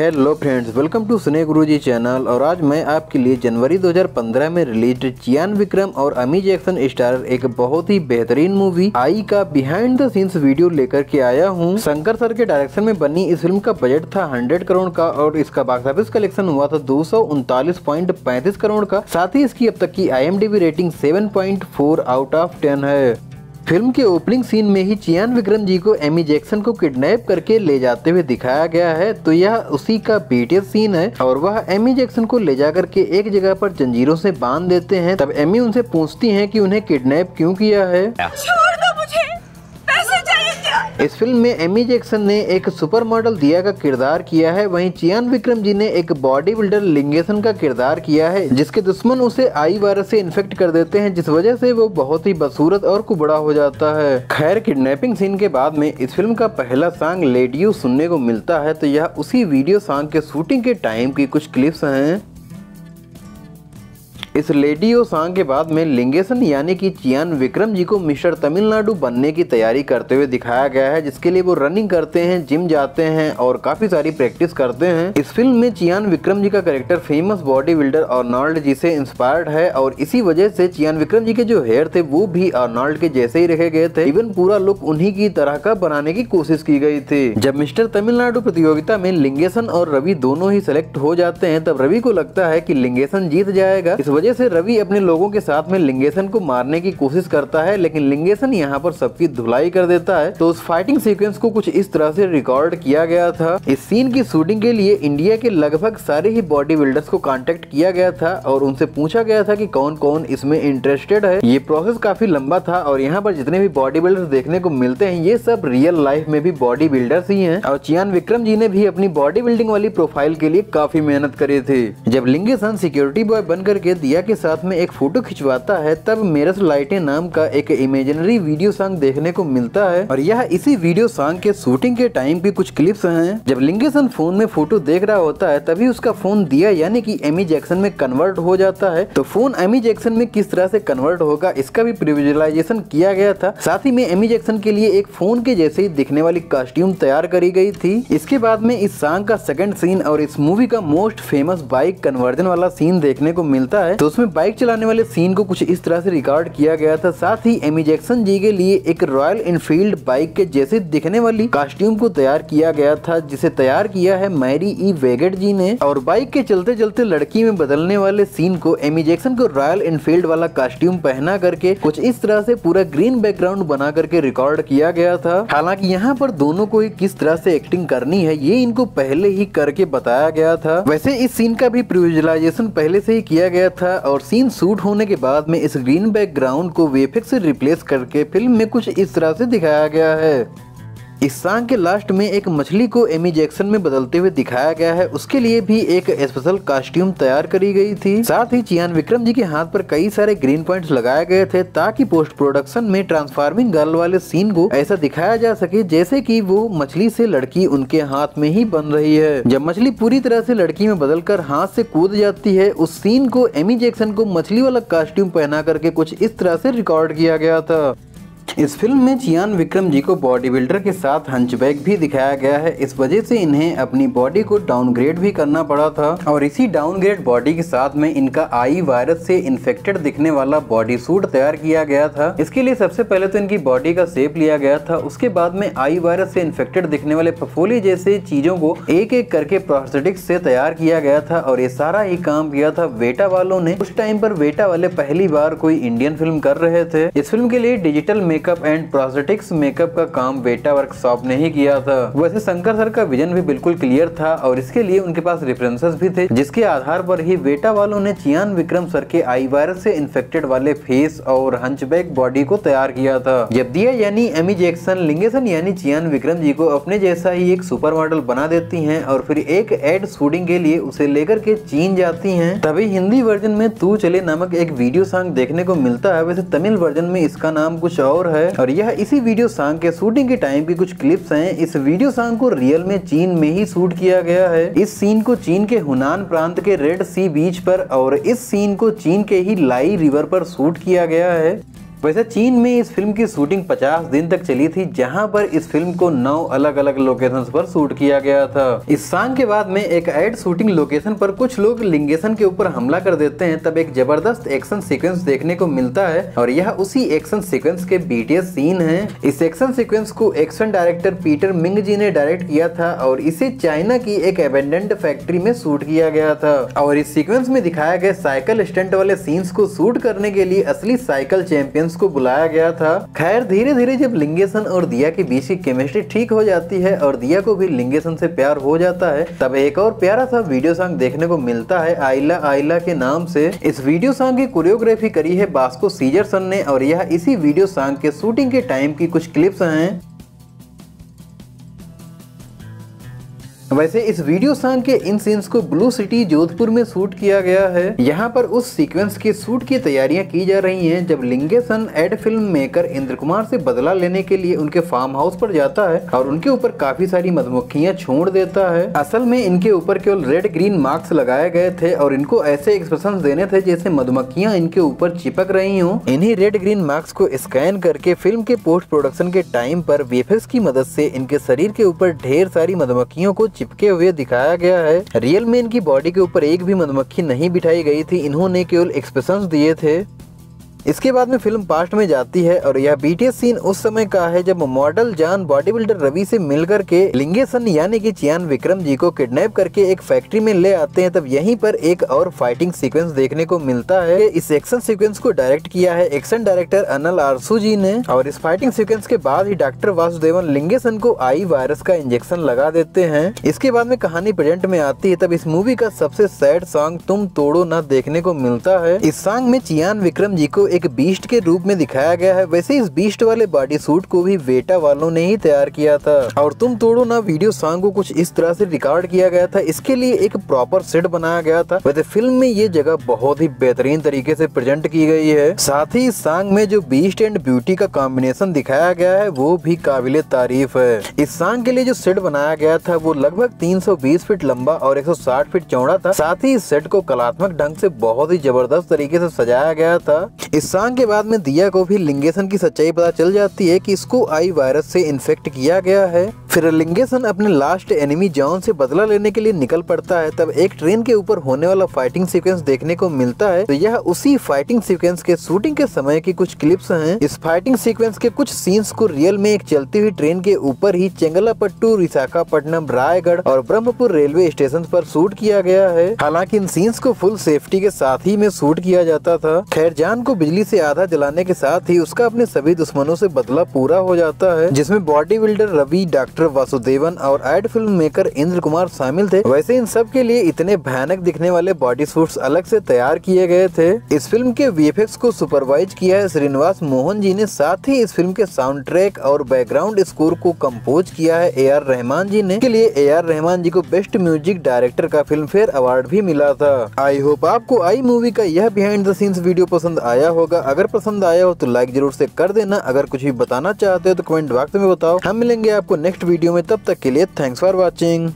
Hello friends welcome to स्ने Guru ji channel और आज मैं आपके लिए जनवरी 2015 में रिलीज़ चियान विक्रम और अमी जैक्सन स्टार एक बहुत ही बेहतरीन मूवी आई का बिहाइंड द सीन्स वीडियो लेकर के आया हूँ। शंकर सर के डायरेक्शन में बनी इस फ़िल्म का बजट था 100 करोड़ का और इसका बॉक्स ऑफ़िस कलेक्शन हुआ था दो करोड़ का। साथ ही इसकी अब तक की IMDb rating seven out of ten है। फ़िल्म के ओपनिंग सीन में ही चियान विक्रम जी को एमी जैक्सन को किडनैप करके ले जाते हुए दिखाया गया है। तो यह उसी का बीटीएस सीन है और वह एमी जैक्सन को ले जाकर के एक जगह पर जंजीरों से बाँध देते हैं। तब एमी उनसे पूछती हैं कि उन्हें किडनैप क्यों किया है। इस फ़िल्म में एमी जैक्सन ने एक सुपर मॉडल दिया का किरदार किया है। वहीं चियान विक्रम जी ने एक बॉडी बिल्डर लिंगेसन का किरदार किया है, जिसके दुश्मन उसे आई वायरस से इन्फेक्ट कर देते हैं, जिस वजह से वो बहुत ही बदसूरत और कुबड़ा हो जाता है। खैर किडनैपिंग सीन के बाद में इस फ़िल्म का पहला सॉन्ग लेडियो सुनने को मिलता है तो यह उसी वीडियो सॉन्ग के शूटिंग के टाइम की कुछ क्लिप्स हैं। इस रेडियो सांग के बाद में लिंगेसन यानी कि चियान विक्रम जी को मिस्टर तमिलनाडु बनने की तैयारी करते हुए दिखाया गया है, जिसके लिए वो रनिंग करते हैं, जिम जाते हैं और काफ़ी सारी प्रैक्टिस करते हैं। इस फ़िल्म में चियान विक्रम जी का character famous bodybuilder Arnold ji से इंस्पायर्ड है और इसी वजह से चियान विक्रम जी के जो हेयर थे, वो भी अर्नॉल्ड के जैसे ही रखे गए थे। इवन पूरा लुक उन्हीं की तरह का बनाने की कोशिश की गई थी। जब मिस्टर तमिलनाडु प्रतियोगिता में लिंगेसन और रवि दोनों ही सेलेक्ट हो जाते हैं, तब रवि को लगता है की लिंगेसन जीत जाएगा। इस वजह से रवि अपने लोगों के साथ में लिंगेसन को मारने की कोशिश करता है, लेकिन लिंगेसन यहाँ पर सबकी धुलाई कर देता है। तो उस फाइटिंग सीक्वेंस को कुछ इस तरह से रिकॉर्ड किया गया था। इस सीन की शूटिंग के लिए इंडिया के लगभग सारे ही बॉडी बिल्डर्स को कॉन्टेक्ट किया गया था और उनसे पूछा गया था कि कौन कौन इसमें इंटरेस्टेड है। ये प्रोसेस काफ़ी लंबा था और यहाँ पर जितने भी बॉडी बिल्डर्स देखने को मिलते हैं, ये सब रियल लाइफ में भी बॉडी बिल्डर्स ही हैं। और चियान विक्रम जी ने भी अपनी बॉडी बिल्डिंग वाली प्रोफ़ाइल के लिए काफ़ी मेहनत करी थी। जब लिंगेसन सिक्योरिटी बॉय बन करके दिया के साथ में एक फ़ोटो खिंचवाता है, तब मेरस लाइटे नाम का एक इमेजिनरी वीडियो सॉन्ग देखने को मिलता है। और यह इसी वीडियो सॉन्ग के शूटिंग के टाइम की कुछ क्लिप्स हैं। जब लिंगेसन फ़ोन में फ़ोटो देख रहा होता है, तभी उसका फ़ोन दिया, यानी कि एमी जैक्सन में कन्वर्ट हो जाता है। तो फ़ोन एमी जैक्सन में किस तरह से कन्वर्ट होगा, इसका भी प्रिविजुअलाइजेशन किया गया था। साथ ही में एमी जैक्सन के लिए एक फ़ोन के जैसे ही दिखने वाली कॉस्ट्यूम तैयार करी गई थी। इसके बाद में इस सॉन्ग का सेकंड सीन और इस मूवी का मोस्ट फ़ेमस बाइक कन्वर्जन वाला सीन देखने को मिलता है। तो उसमें बाइक चलाने वाले सीन को कुछ इस तरह से रिकॉर्ड किया गया था। साथ ही एमी जैक्सन जी के लिए एक रॉयल इनफील्ड बाइक के जैसे दिखने वाली कॉस्ट्यूम को तैयार किया गया था, जिसे तैयार किया है मैरी ई वेगेट जी ने। और बाइक के चलते चलते लड़की में बदलने वाले सीन को एमी जैक्सन को रॉयल इनफील्ड वाला कॉस्ट्यूम पहना करके कुछ इस तरह से पूरा ग्रीन बैकग्राउंड बना करके रिकॉर्ड किया गया था। हालाँकि यहाँ पर दोनों को ही किस तरह से एक्टिंग करनी है, ये इनको पहले ही करके बताया गया था। वैसे इस सीन का भी प्रिविजुअलाइजेशन पहले से ही किया गया था। और सीन शूट होने के बाद में इस ग्रीन बैकग्राउंड को वेफिक्स से रिप्लेस करके फ़िल्म में कुछ इस तरह से दिखाया गया है। इस सॉन्ग के लास्ट में एक मछली को एमी जैक्सन में बदलते हुए दिखाया गया है। उसके लिए भी एक स्पेशल कॉस्ट्यूम तैयार करी गई थी। साथ ही चियान विक्रम जी के हाथ पर कई सारे ग्रीन पॉइंट्स लगाए गए थे ताकि पोस्ट प्रोडक्शन में ट्रांसफार्मिंग गर्ल वाले सीन को ऐसा दिखाया जा सके जैसे कि वो मछली से लड़की उनके हाथ में ही बन रही है। जब मछली पूरी तरह से लड़की में बदलकर हाथ से कूद जाती है, उस सीन को एमी जैक्सन को मछली वाला कॉस्ट्यूम पहना करके कुछ इस तरह से रिकॉर्ड किया गया था। इस फ़िल्म में चियान विक्रम जी को बॉडी बिल्डर के साथ हंचबैक भी दिखाया गया है। इस वजह से इन्हें अपनी बॉडी को डाउनग्रेड भी करना पड़ा था और इसी डाउनग्रेड बॉडी के साथ में इनका आई वायरस से इन्फेक्टेड दिखने वाला बॉडी सूट तैयार किया गया था। इसके लिए सबसे पहले तो इनकी बॉडी का शेप लिया गया था। उसके बाद में आई वायरस से इन्फेक्टेड दिखने वाले फफोली जैसे चीज़ों को एक एक करके प्रोस्थेटिक्स से तैयार किया गया था और ये सारा ही काम किया था वेटा वालों ने। उस टाइम पर वेटा वाले पहली बार कोई इंडियन फ़िल्म कर रहे थे। इस फ़िल्म के लिए digital makeup and prosthetics makeup का काम बेटा वर्कशॉप ने ही किया था। वैसे शंकर सर का विजन भी बिल्कुल क्लियर था और इसके लिए उनके पास रेफरेंसेस भी थे, जिसके आधार पर ही बेटा वालों ने चियान विक्रम सर के आई वायरस से इन्फेक्टेड वाले फेस और हंचबैक बॉडी को तैयार किया था। जब दिया यानी एमी जैक्सन लिंगेसन यानी चियान विक्रम जी को अपने जैसा ही एक सुपर मॉडल बना देती हैं और फिर एक एड शूटिंग के लिए उसे लेकर के चीन जाती हैं, तभी हिंदी वर्जन में तू चले नामक एक वीडियो सॉन्ग देखने को मिलता है। वैसे तमिल वर्जन में इसका नाम कुछ और है। और यह इसी वीडियो सॉन्ग के शूटिंग के टाइम की कुछ क्लिप्स हैं। इस वीडियो सॉन्ग को रियल में चीन में ही शूट किया गया है। इस सीन को चीन के हुनान प्रांत के रेड सी बीच पर और इस सीन को चीन के ही लाई रिवर पर शूट किया गया है। वैसे चीन में इस फ़िल्म की शूटिंग 50 दिन तक चली थी, जहाँ पर इस फ़िल्म को नौ अलग अलग लोकेशंस पर शूट किया गया था। इस सांग के बाद में एक एड शूटिंग लोकेशन पर कुछ लोग लिंगेशन के ऊपर हमला कर देते हैं, तब एक ज़बरदस्त एक्शन सीक्वेंस देखने को मिलता है, और यह उसी एक्शन सीक्वेंस के बीटीएस सीन है। इस एक्शन सीक्वेंस को action director Peter Ming ji ने डायरेक्ट किया था, और इसे चाइना की एक एबेंडेंट फैक्ट्री में शूट किया गया था। और इस सीक्वेंस में दिखाया गया साइकिल स्टंट वाले सीन्स को शूट करने के लिए असली साइकिल चैंपियंस को बुलाया गया था। खैर धीरे धीरे जब लिंगेशन और दिया के बीच की केमिस्ट्री ठीक हो जाती है और दिया को भी लिंगेशन से प्यार हो जाता है, तब एक और प्यारा सा वीडियो सॉन्ग देखने को मिलता है, आइला आइला के नाम से। इस वीडियो सॉन्ग की कोरियोग्राफी करी है बास्को सीजरसन ने और यह इसी वीडियो सॉन्ग के शूटिंग के टाइम की कुछ क्लिप्स हैं। वैसे इस वीडियो सॉन्ग के इन सीन्स को ब्लू सिटी जोधपुर में शूट किया गया है। यहाँ पर उस सीक्वेंस के शूट की तैयारियाँ की जा रही हैं, जब Lingesan ad filmmaker Indra Kumar से बदला लेने के लिए उनके फार्म हाउस पर जाता है और उनके ऊपर काफ़ी सारी मधुमक्खियाँ छोड़ देता है। असल में इनके ऊपर केवल रेड ग्रीन मार्क्स लगाए गए थे और इनको ऐसे एक्सप्रेशन देने थे जैसे मधुमक्खियाँ इनके ऊपर चिपक रही हूँ। इन्हीं रेड ग्रीन मार्क्स को स्कैन करके फ़िल्म के पोस्ट प्रोडक्शन के टाइम पर वीएफएक्स की मदद से इनके शरीर के ऊपर ढेर सारी मधुमक्खियों को चिपके हुए दिखाया गया है। रियल में इनकी बॉडी के ऊपर एक भी मधुमक्खी नहीं बिठाई गई थी। इन्होंने केवल एक्सप्रेशन दिए थे। इसके बाद में फ़िल्म पास्ट में जाती है और यह बीटीएस सीन उस समय का है जब मॉडल जान बॉडी बिल्डर रवि से मिलकर के लिंगेसन यानी कि चियान विक्रम जी को किडनैप करके एक फैक्ट्री में ले आते हैं, तब यहीं पर एक और फाइटिंग सीक्वेंस देखने को मिलता है। इस एक्शन सीक्वेंस को डायरेक्ट किया है एक्शन डायरेक्टर अनल आरसू जी ने और इस फाइटिंग सीक्वेंस के बाद ही डॉक्टर वासुदेवन लिंगेसन को आई वायरस का इंजेक्शन लगा देते हैं। इसके बाद में कहानी प्रेजेंट में आती है, तब इस मूवी का सबसे सैड सॉन्ग तुम तोड़ो न देखने को मिलता है। इस सॉन्ग में चियान विक्रम जी को एक बीस्ट के रूप में दिखाया गया है, वैसे इस बीस्ट वाले बॉडी सूट को भी वेटा वालों ने ही तैयार किया था। और तुम तोड़ो ना, वीडियो सॉन्ग को कुछ इस तरह से रिकॉर्ड किया गया था, इसके लिए एक प्रॉपर सेट बनाया गया था। वैसे फ़िल्म में ये जगह बहुत ही बेहतरीन तरीके से प्रेजेंट की गई है। साथ ही इस सॉन्ग में जो बीस्ट एंड ब्यूटी का कॉम्बिनेशन दिखाया गया है, वो भी काबिल तारीफ़ है। इस सॉन्ग के लिए जो सेट बनाया गया था, वो लगभग 320 फीट लंबा और 160 फीट चौड़ा था। साथ ही इस सेट को कलात्मक ढंग से बहुत ही ज़बरदस्त तरीके से सजाया गया था। इस सॉन्ग के बाद में दिया को भी लिंगेशन की सच्चाई पता चल जाती है कि इसको आई वायरस से इन्फेक्ट किया गया है। फिर लिंगेसन अपने लास्ट एनिमी जॉन से बदला लेने के लिए निकल पड़ता है, तब एक ट्रेन के ऊपर होने वाला फाइटिंग सीक्वेंस देखने को मिलता है। तो यह उसी फाइटिंग सीक्वेंस के शूटिंग के समय की कुछ क्लिप्स हैं। इस फाइटिंग सीक्वेंस के कुछ सीन्स को रियल में एक चलती हुई ट्रेन के ऊपर ही चेंगलापट्टू, विशाखापट्टनम, रायगढ़ और ब्रह्मपुर रेलवे स्टेशन पर शूट किया गया है। हालाँकि इन सीन्स को फुल सेफ्टी के साथ ही में शूट किया जाता था। खैर, जान को बिजली से आधा जलाने के साथ ही उसका अपने सभी दुश्मनों से बदला पूरा हो जाता है, जिसमें body builder Ravi doctor Vasudevan और ad filmmaker Indra Kumar शामिल थे। वैसे इन सब के लिए इतने भयानक दिखने वाले बॉडी सूट्स अलग से तैयार किए गए थे। इस फ़िल्म के वीएफएक्स को सुपरवाइज किया है श्रीनिवास मोहन जी ने। साथ ही इस फ़िल्म के साउंड ट्रैक और बैकग्राउंड स्कोर को कंपोज किया है ए आर रहमान जी ने। के लिए ए आर रहमान जी को बेस्ट म्यूज़िक डायरेक्टर का फ़िल्म फेयर अवार्ड भी मिला था। आई होप आपको आई मूवी का यह बिहाइंड द सीन्स वीडियो पसंद आया होगा। अगर पसंद आया हो तो लाइक ज़रूर से कर देना। अगर कुछ भी बताना चाहते हो तो कमेंट बॉक्स में बताओ। हम मिलेंगे आपको नेक्स्ट वीडियो में तब तक के लिए थैंक्स फॉर वॉचिंग